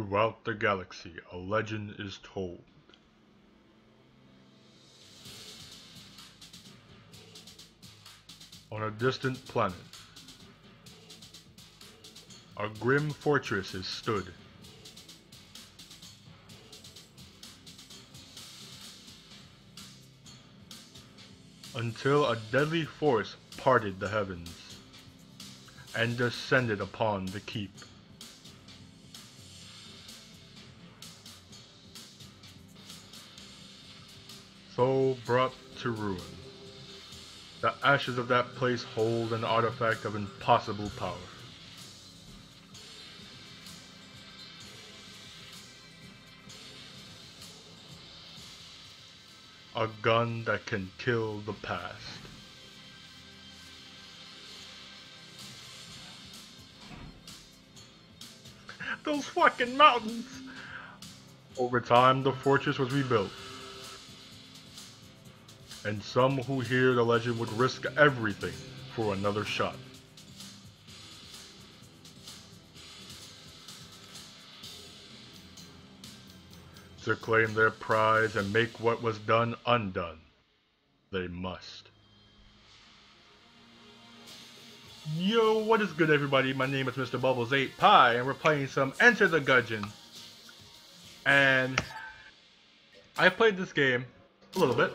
Throughout the galaxy, a legend is told. On a distant planet, a grim fortress is stood. Until a deadly force parted the heavens and descended upon the keep. Brought to ruin. The ashes of that place hold an artifact of impossible power. A gun that can kill the past. Those fucking mountains! Over time, the fortress was rebuilt. And some who hear the legend would risk everything for another shot. To claim their prize and make what was done undone, they must. Yo, what is good everybody? My name is Mr. Bubbles8 Pie, and we're playing some Enter the Gungeon. And I played this game a little bit.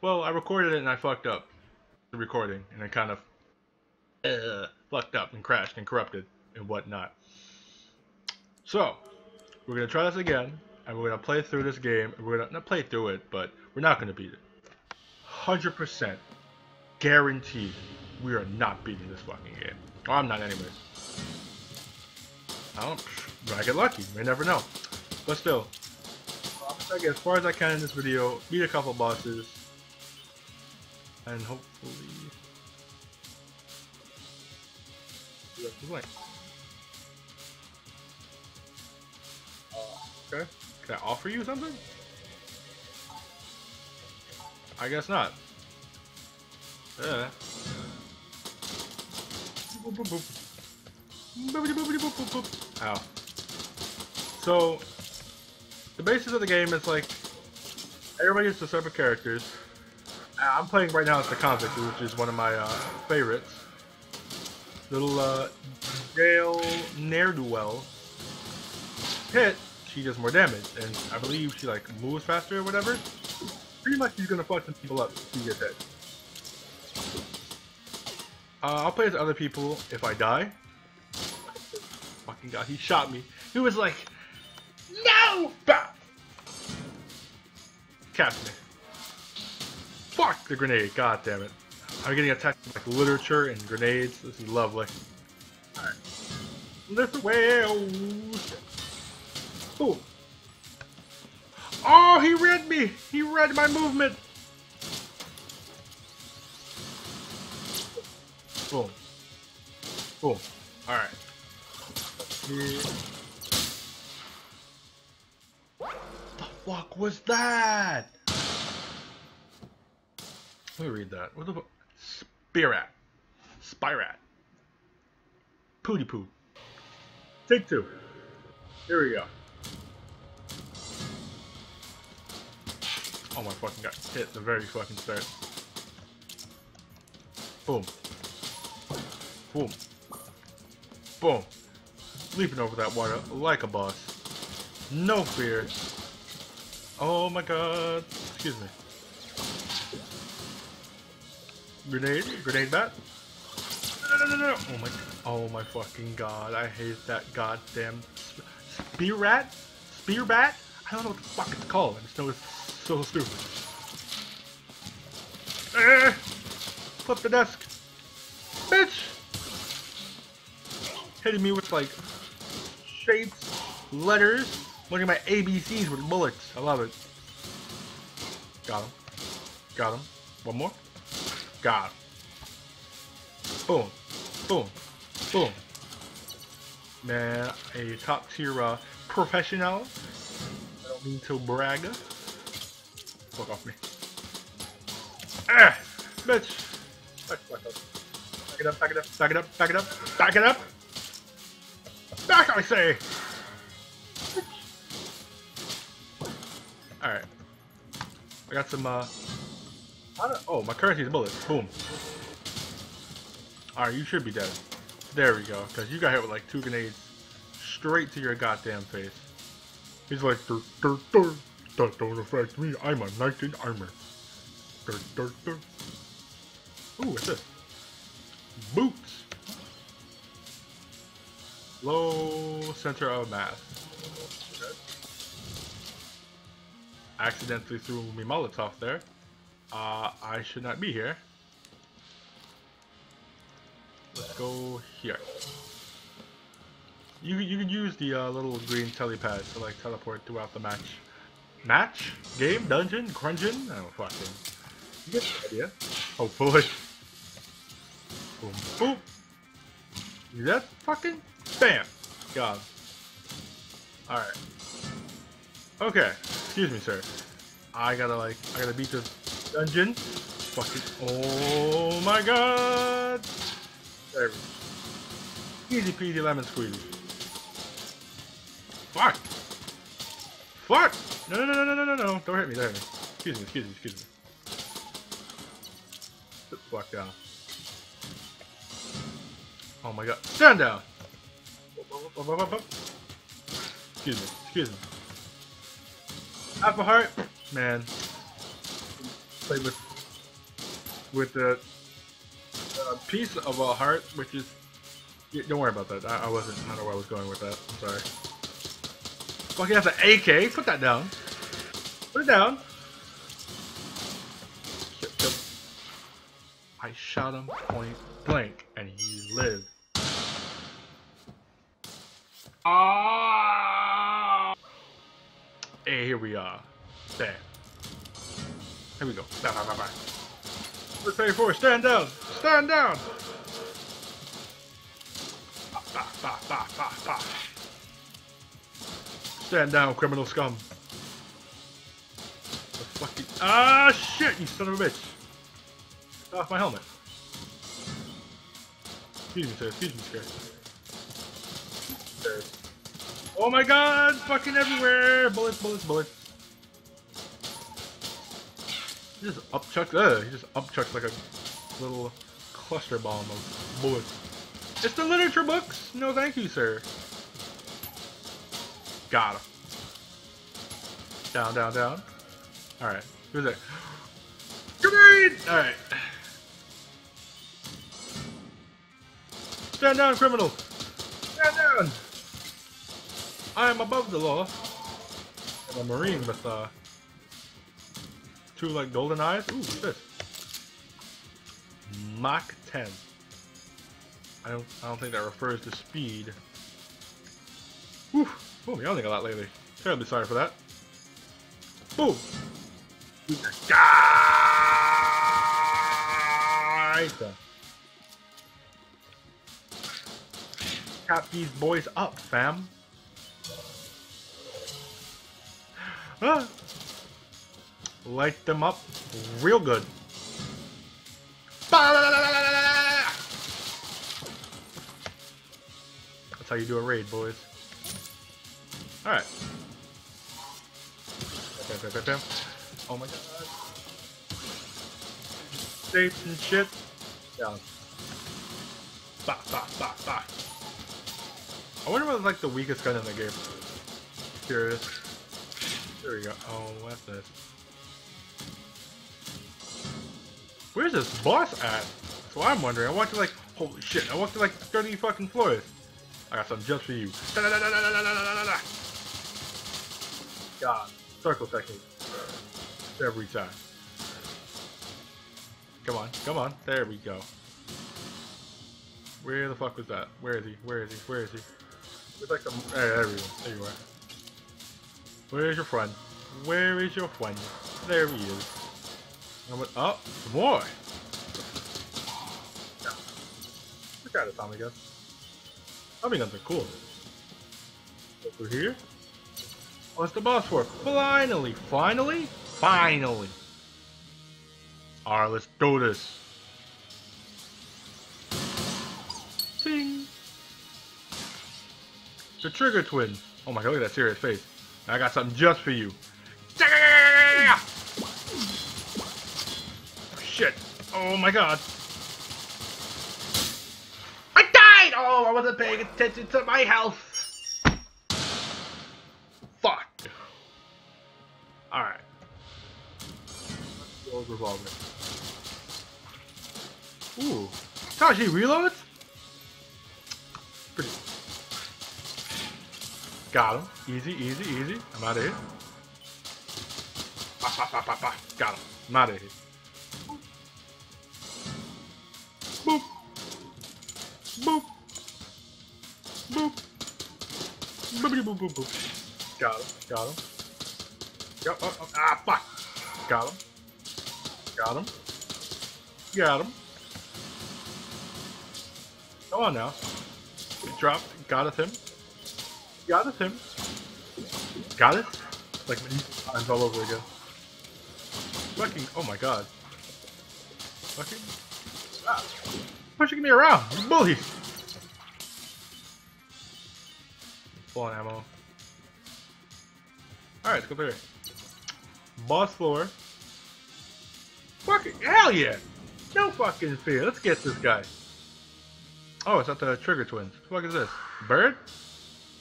Well, I recorded it and I fucked up the recording, and it kind of uh, fucked up and crashed and corrupted and whatnot. So, we're gonna try this again, and we're gonna play through this game. And We're gonna not play through it, but we're not gonna beat it. Hundred percent guaranteed we are not beating this fucking game. Oh, I'm not anyways. I don't, I get lucky, may never know. But still, I get as far as I can in this video, beat a couple bosses, and hopefully... Uh, okay, can I offer you something? I guess not. Yeah. Ow. So, the basis of the game is like, everybody gets a separate characters. I'm playing right now as the convict, which is one of my uh, favorites. Little uh, Gail Ne'er-do-well hit, she does more damage, and I believe she like moves faster or whatever. Pretty much she's gonna fuck some people up if she gets hit. Uh, I'll play as other people if I die. Fucking god, he shot me. He was like, no! Bah! Me. Fuck the grenade, god damn it. I'm getting attacked with like literature and grenades. This is lovely. Alright. Lift away. Oh. Oh, he read me! He read my movement! Boom. Boom. Alright. What the fuck was that? Let me read that. What the fuck? Spirat. Spirat. Pooty poo. Take two. Here we go. Oh my fucking got hit the very fucking start. Boom. Boom. Boom. Leaping over that water like a boss. No fear. Oh my god. Excuse me. Grenade? Grenade bat? No, no, no, no, no. Oh my, oh my fucking god. I hate that goddamn spear rat? Spear bat? I don't know what the fuck it's called. I just know it's so stupid. Eh! Flip the desk. Bitch! Hitting me with like shapes, letters. Look at my ABCs with bullets. I love it. Got him. Got him. One more. Got him. Boom. Boom. Boom. Man, a top tier uh, professional. I don't mean to brag. Fuck off me. Ah! Bitch! Back, back up. Back it up, back it up, back it up, back it up, back it up! Back, I say! Alright. I got some, uh... Oh, my currency is bullets. Boom. Alright, you should be dead. There we go, because you got hit with like two grenades straight to your goddamn face. He's like, dur, dur, dur. that don't affect me. I'm a knight in armor. Dur, dur, dur. Ooh, what's this? Boots. Low center of mass. Accidentally threw me Molotov there. Uh, I should not be here. Let's go here. You you can use the uh, little green telepad to like teleport throughout the match. Match? Game? Dungeon? Crungeon? Oh fucking. You get the idea. Hopefully. Boom boom. See that fucking bam. God. Alright. Okay. Excuse me, sir. I gotta like I gotta beat this dungeon. Fucking oh my god! There we go. Easy peasy lemon squeezy. Fuck! Fuck! No, no, no, no, no, no, no, don't hit me, me. Excuse me, excuse me, excuse me. Sit the fuck down. Oh my god. Stand down! Excuse me, excuse me. Apple heart? Man. Play with with the uh, piece of a heart, which is don't worry about that. I, I wasn't. I don't know where I was going with that. I'm sorry. Fucking has an AK. Put that down. Put it down. I shot him point blank, and he lived. Ah! Hey, here we are. There. Here we go. Bye, bye, bye, bye. Let's pay for Stand down. Stand down. Bah, bah, bah, bah, bah. Stand down, criminal scum. The fucking ah shit! You son of a bitch. Get off my helmet. Excuse me, sir. Excuse me, sir. Oh my god! Fucking everywhere! Bullets, bullets, bullets. He just upchucks. Uh, he just upchucks like a little cluster bomb of bullets. It's the literature books. No, thank you, sir. Got him. Down, down, down. All right. Who's that? Grenade! All right. Stand down, criminal. Stand down. I am above the law. I'm a marine with uh, two like golden eyes. Ooh, what's this? Mach 10. I don't I don't think that refers to speed. Whew. Boom, you think a lot lately. Terribly sorry for that. Boom! Right Cap these boys up, fam. Ah. Light them up real good. That's how you do a raid, boys. Alright. Oh my god. States and shit. Down. Bah, bah, bah, bah. I wonder what's like the weakest gun in the game. Curious. There we go. Oh, what's this? Where's this boss at? So I'm wondering. I walked to like, holy shit, I walked to like 30 fucking floors. I got some jumps for you. Da -da -da God, circle technique. Every time. Come on, come on. There we go. Where the fuck was that? Where is he? Where is he? Where is he? Looks like some. Hey, there we go. There you are. Where's your friend? Where is your friend? There he is. And went up. Oh, some more. Yeah. Look at it, Tommy gun. Tommy guns are cool. Over here. Oh, What's the boss for? Finally, finally, finally. Alright, let's do this. Ting. The Trigger twin. Oh my god, look at that serious face. I got something just for you. Oh my god. I died! Oh, I wasn't paying attention to my health. Fuck. Alright. revolver. Ooh. Gosh, he reloads? Pretty. Got him. Easy, easy, easy. I'm out of here. Bah, bah, bah, bah, bah. Got him. I'm out of here. Boop. Boop. Boop. Got him. Got him. Go. Oh, oh. Ah, fuck. Got him. Got him. Got him. Come on now. Drop. Got him. Got him. Got it? Like times all over again. Fucking. Oh my god. Fucking. Ah. Pushing me around. You bully. On ammo. Alright, let's go through here. Boss floor. Fucking hell yeah! No fucking fear. Let's get this guy. Oh, it's not the Trigger Twins. What the fuck is this? Bird?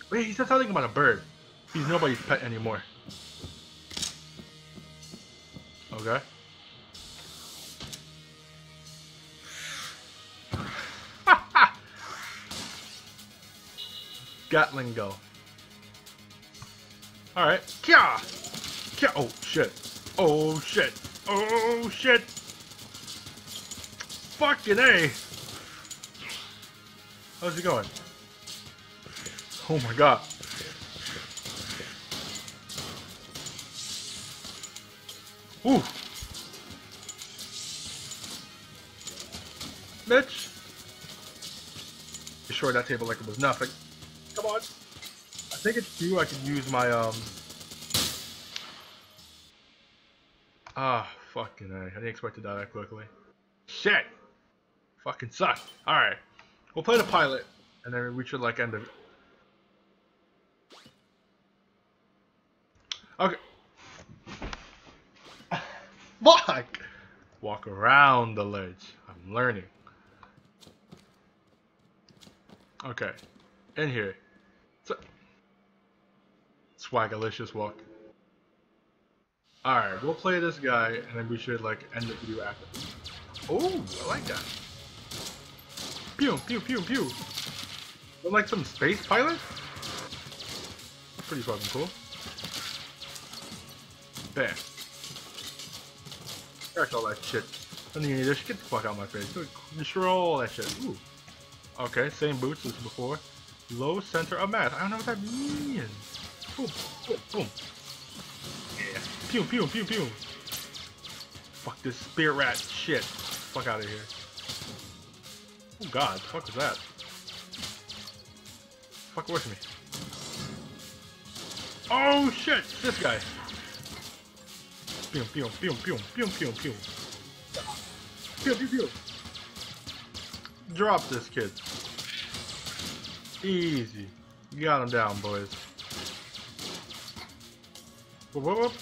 Wait, he said something about a bird. He's nobody's pet anymore. Okay. Gatling Gull. Alright. Kya! Kya! Oh, shit. Oh, shit. Oh, shit. Fucking A. How's he going? Oh my god. Ooh. Mitch. Destroyed that table like it was nothing. Come on. I think it's you I can use my, um... Ah, fucking I didn't expect to die that quickly. Shit! Fucking suck. Alright. We'll play the pilot, and then we should, like, end it. Okay. Walk! Walk around the ledge. I'm learning. Okay. In here. Swagalicious walk. Alright, we'll play this guy, and then we should, like, end the video after. Oh, I like that. Pew, pew, pew, pew. Look like some space pilot? Pretty fucking cool. Bam. Crack all that shit. I need this. Get the fuck out of my face. Destroy all that shit. Ooh. Okay, same boots as before. Low center of mass. I don't know what that means. Boom, boom, boom. Yeah. Pew, pew, pew, pew. Fuck this spear rat shit. Fuck out of here. Oh god, fuck was that? Fuck with me. Oh shit! This guy! Pew pew pew pew pew pew pew. Pew pew pew. Drop this kid. Easy. Got him down, boys. Whoop, whoop, whoop.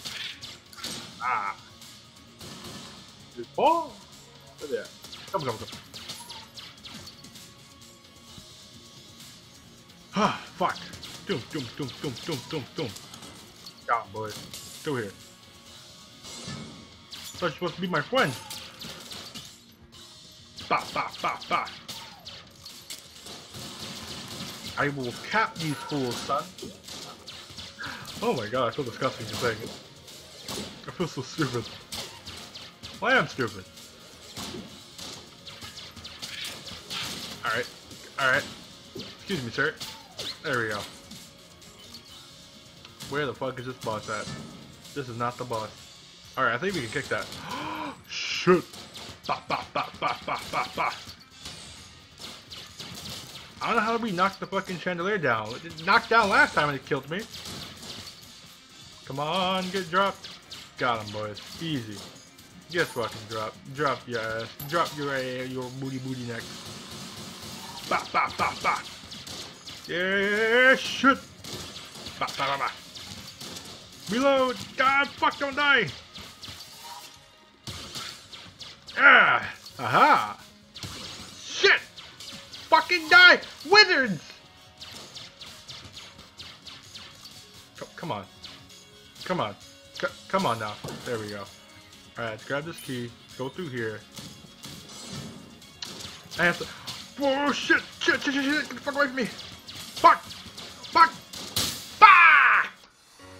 Ah. Good ball. At that. Come, come. Ah, fuck. Doom, doom, doom, doom, doom, doom, doom. Got him, boys. Still here. Thought you're supposed to be my friend. Bah, bah, bah, bah. I will cap these fools, son. Oh my god, I feel disgusting saying it. I feel so stupid. I am stupid. Alright. Alright. Excuse me, sir. There we go. Where the fuck is this boss at? This is not the boss. Alright, I think we can kick that. Shit! Bah, bah, bah, bah, bah, bah, bah. I don't know how we knocked the fucking chandelier down. It knocked down last time and it killed me. Come on, get dropped. Got him, boys. Easy. Just fucking drop. Drop your ass. Drop your uh, your booty booty neck. Bah, bah, bah, bah. Yeah, shit. Bah, bah, bah, bah. Reload. God, fuck, don't die. Ah, aha. Shit. Fucking die. Wizards. Come on. Come on. C come on now. There we go. Alright, let's grab this key. Go through here. I have to... Oh, shit! Shit, shit, shit, shit! Get the fuck away from me! Fuck! Fuck!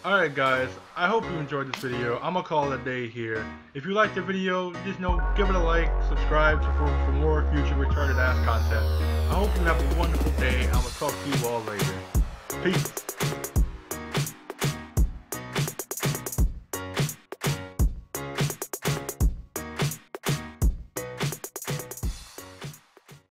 Alright, guys. I hope you enjoyed this video. I'm gonna call it a day here. If you liked the video, just know, give it a like, subscribe for, for more future retarded ass content. I hope you have a wonderful day. I'm gonna talk to you all later. Peace.